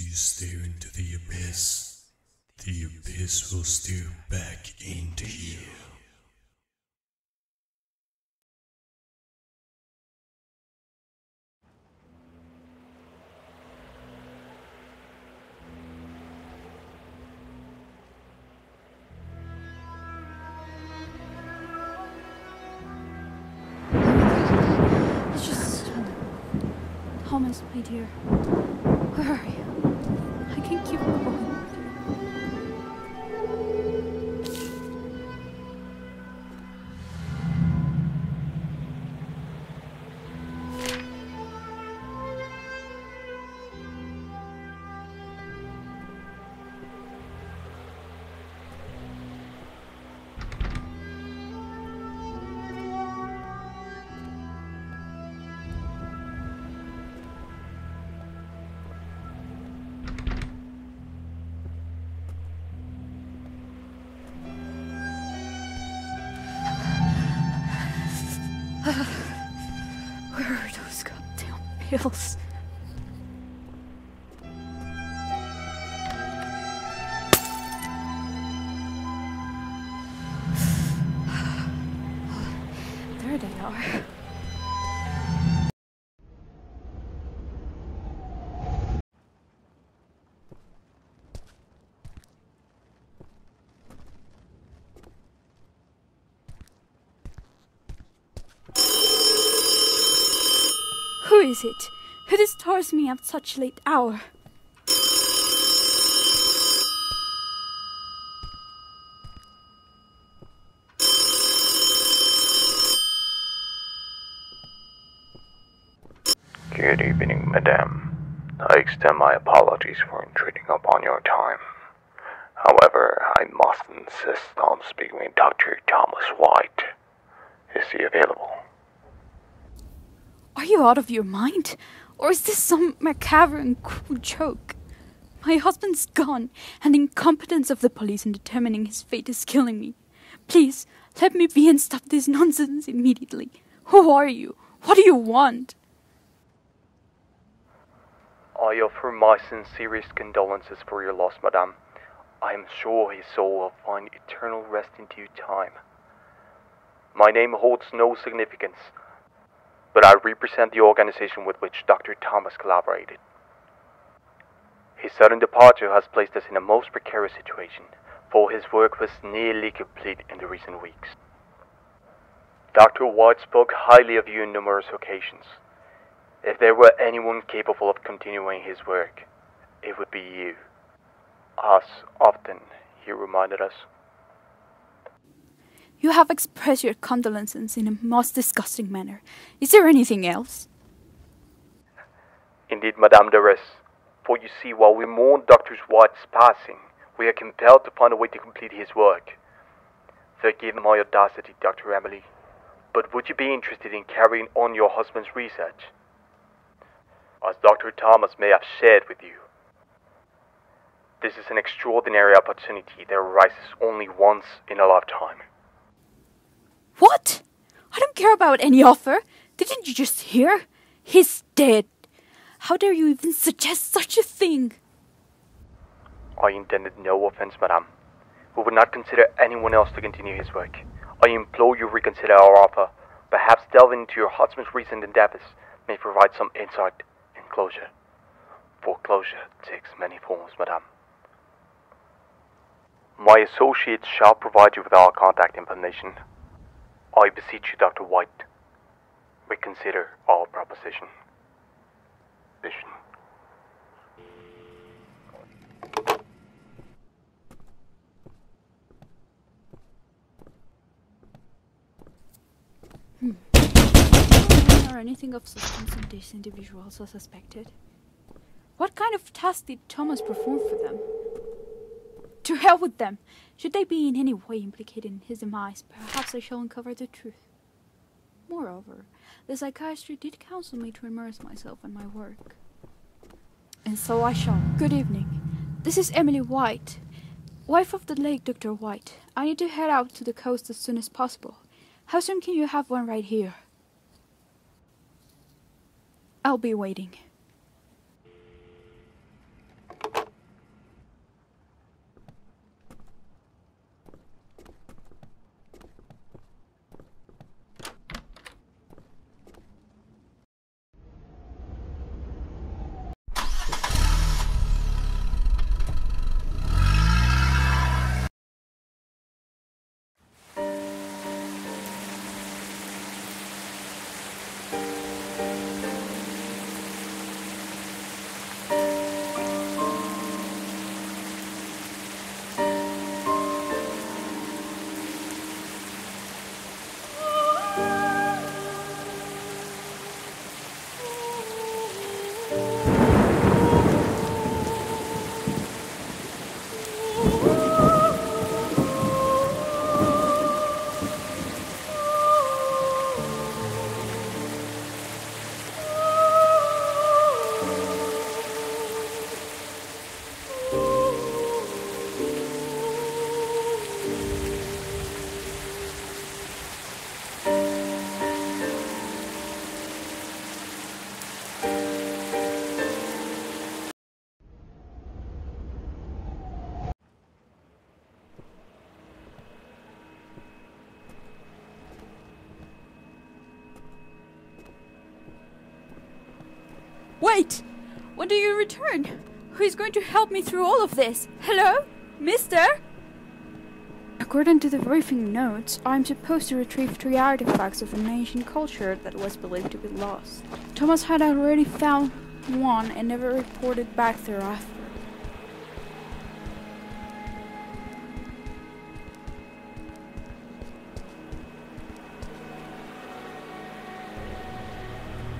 you stare into the abyss, the abyss will stare back into you. Thomas, um, my dear. Where are you? With you. Where are those goddamn pills? It? Who disturbs me at such late hour? Good evening, madame. I extend my apologies for intruding upon your time. However, I must insist on speaking with Dr. Thomas White. Is he available? Are you out of your mind? Or is this some macabre and cruel joke? My husband's gone, and the incompetence of the police in determining his fate is killing me. Please, let me be and stop this nonsense immediately. Who are you? What do you want? I offer my sincerest condolences for your loss, madame. I am sure his soul will find eternal rest in due time. My name holds no significance, but I represent the organization with which Dr. Thomas collaborated. His sudden departure has placed us in a most precarious situation, for his work was nearly complete in the recent weeks. Dr. White spoke highly of you on numerous occasions. If there were anyone capable of continuing his work, it would be you. As often, he reminded us. You have expressed your condolences in a most disgusting manner. Is there anything else? Indeed, Madame de is. For you see, while we mourn Dr. White's passing, we are compelled to find a way to complete his work. Forgive my audacity, Dr. Emily, but would you be interested in carrying on your husband's research? As Dr. Thomas may have shared with you, this is an extraordinary opportunity that arises only once in a lifetime. What? I don't care about any offer. Didn't you just hear? He's dead. How dare you even suggest such a thing? I intended no offense, madame. We would not consider anyone else to continue his work. I implore you reconsider our offer. Perhaps delving into your husband's recent endeavors may provide some insight and closure. Foreclosure takes many forms, madame. My associates shall provide you with our contact information. I beseech you, Dr. White, reconsider our proposition. Vision. Hmm. Or anything of substance in these individuals are suspected. What kind of task did Thomas perform for them? To hell with them! Should they be in any way implicated in his demise, perhaps I shall uncover the truth. Moreover, the psychiatrist did counsel me to immerse myself in my work. And so I shall. Good evening. This is Emily White, wife of the late Dr. White. I need to head out to the coast as soon as possible. How soon can you have one right here? I'll be waiting. Wait! When do you return? Who's going to help me through all of this? Hello? Mister? According to the briefing notes, I'm supposed to retrieve three artifacts of an ancient culture that was believed to be lost. Thomas had already found one and never reported back thereafter.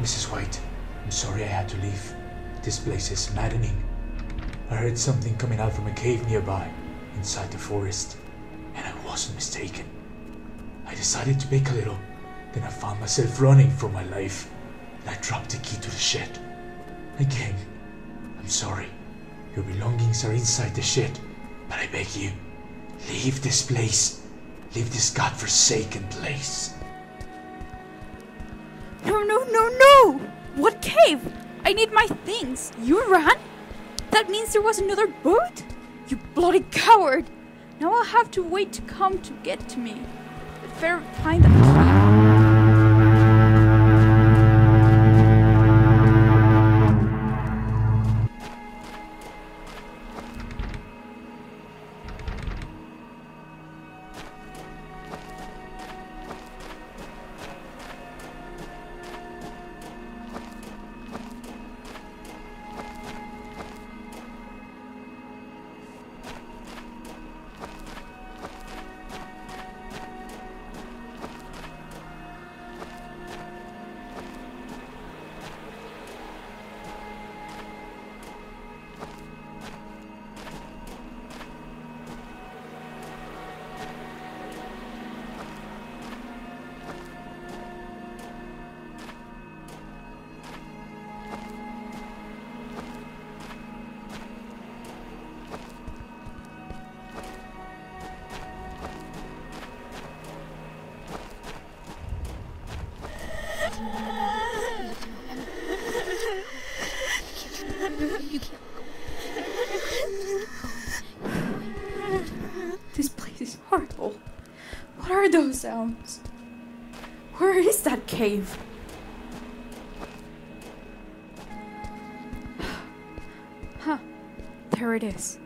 Mrs. White, I'm sorry I had to leave. This place is maddening. I heard something coming out from a cave nearby, inside the forest, and I wasn't mistaken. I decided to bake a little, then I found myself running for my life, and I dropped the key to the shed. Again, I'm sorry. Your belongings are inside the shed, but I beg you, leave this place. Leave this godforsaken place. No, no, no, no! What cave? I need my things. You ran? That means there was another boat? You bloody coward! Now I'll have to wait to come to get to me. Fair find. What are those sounds? Where is that cave? Huh. There it is.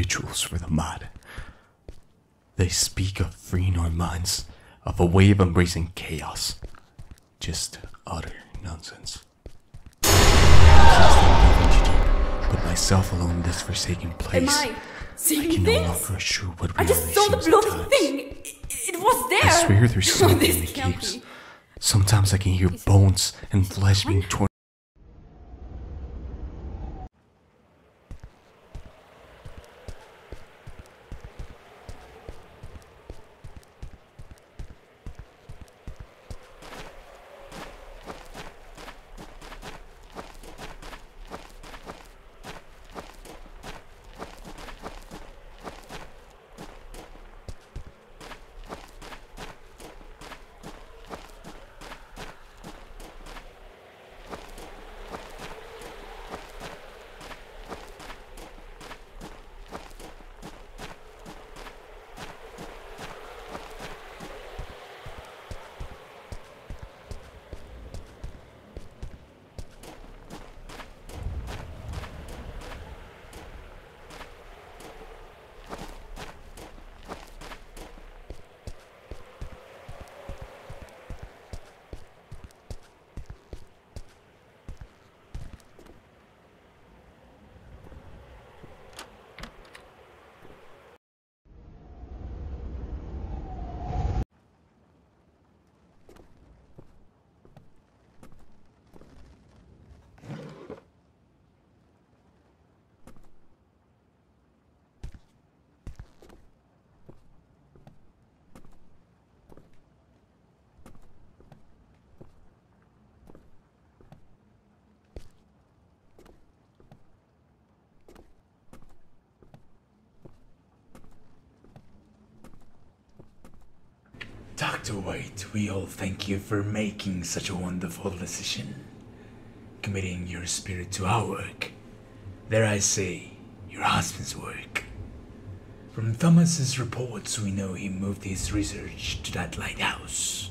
Rituals for the mad. They speak of freeing our minds, of a way of embracing chaos. Just utter nonsense. Put myself alone in this forsaken place. Am I seeing I can no things? longer assure what I just saw the bloody thing. It, it was there. I swear there's something in the caves. be. Sometimes I can hear bones and flesh being torn. Dr. White, we all thank you for making such a wonderful decision. Committing your spirit to our work. There I say, your husband's work. From Thomas's reports, we know he moved his research to that lighthouse.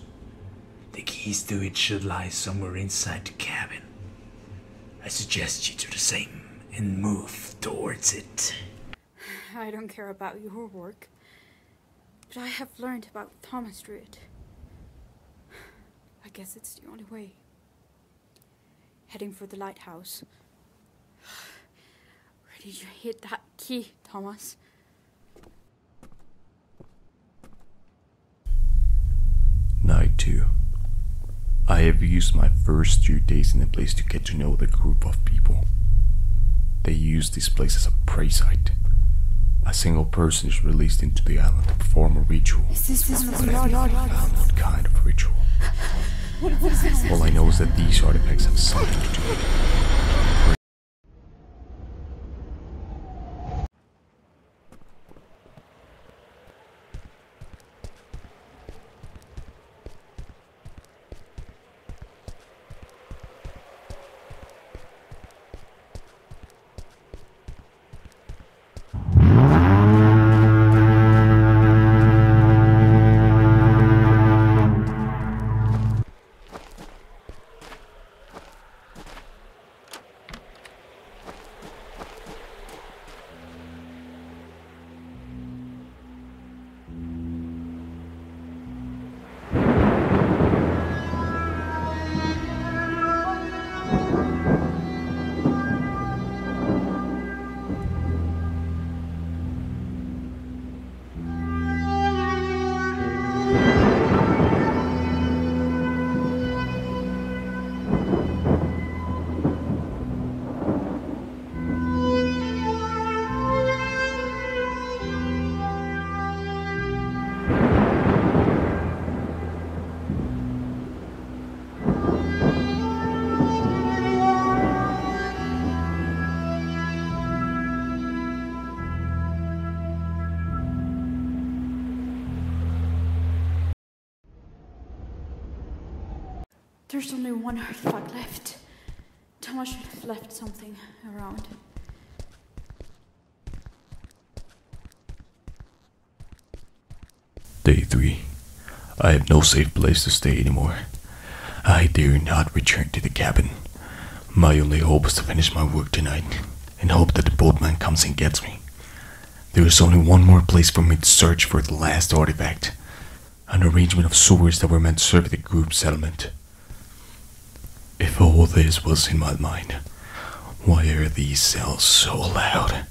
The keys to it should lie somewhere inside the cabin. I suggest you do the same and move towards it. I don't care about your work, but I have learned about Thomas Druid. I guess it's the only way. Heading for the lighthouse. Where did you hit that key, Thomas? Night 2. I have used my first two days in the place to get to know the group of people. They use this place as a prey site. A single person is released into the island to perform a ritual. This this But I have not found what kind of ritual. All I know is that these artifacts have something to do with it. There's only one artifact left. Thomas should have left something around. Day 3. I have no safe place to stay anymore. I dare not return to the cabin. My only hope is to finish my work tonight and hope that the boatman comes and gets me. There is only one more place for me to search for the last artifact an arrangement of sewers that were meant to serve the group settlement. All this was in my mind, why are these cells so loud?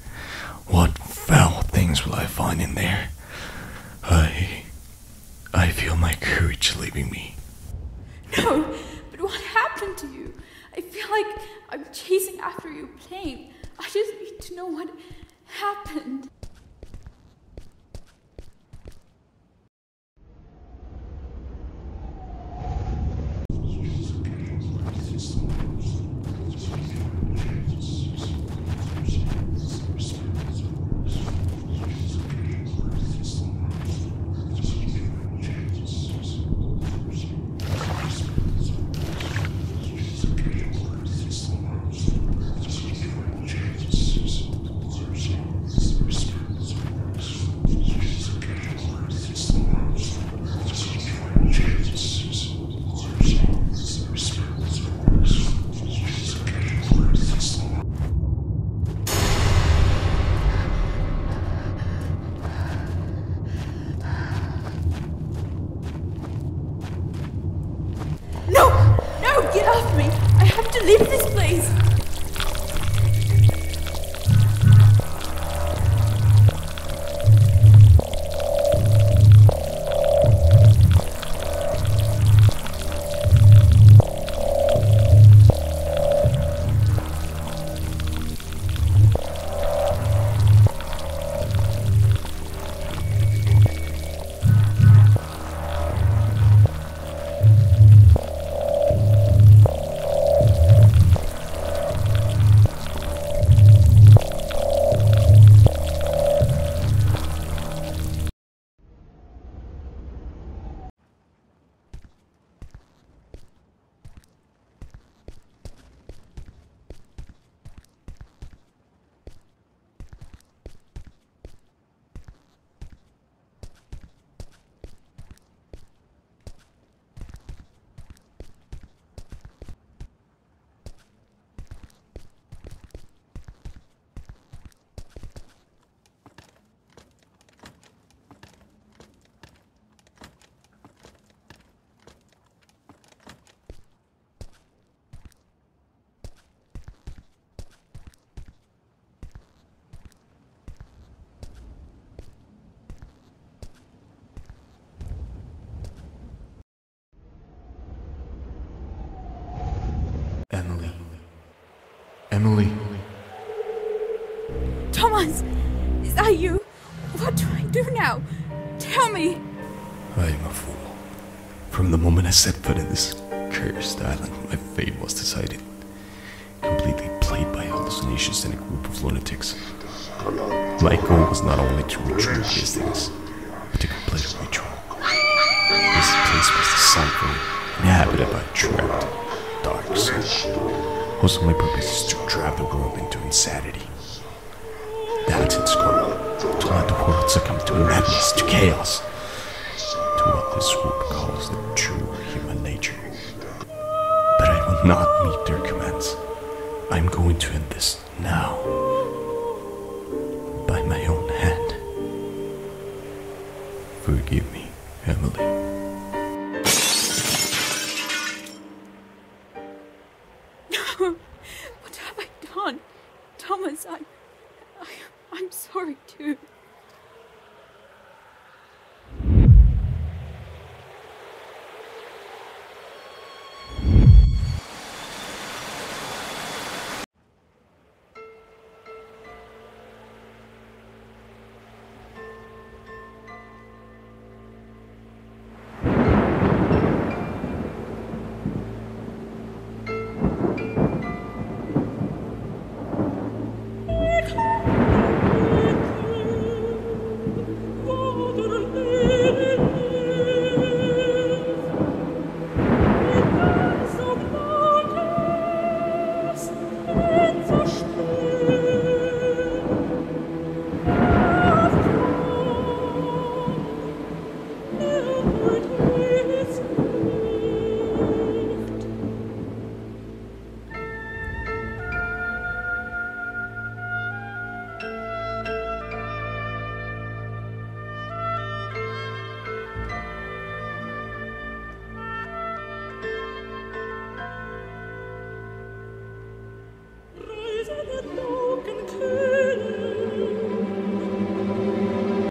What foul things will I find in there? I. I feel my courage leaving me. No, but what happened to you? I feel like I'm chasing after your plane. I just need to know what happened. Emily, Thomas! Is that you? What do I do now? Tell me! I am a fool. From the moment I set foot in this cursed island, my fate was decided. Completely played by hallucinations and a group of lunatics. My goal was not only to retrieve these things, but to complete a ritual. This place was designed for me, inhabited by a trapped, dark soul, whose only purpose is to drive the world into insanity. That's its goal, to let the world succumb to madness, to chaos, to what this group calls the true human nature. But I will not meet their commands. I'm going to end this now. By my own hand. Forgive me, Emily. Too.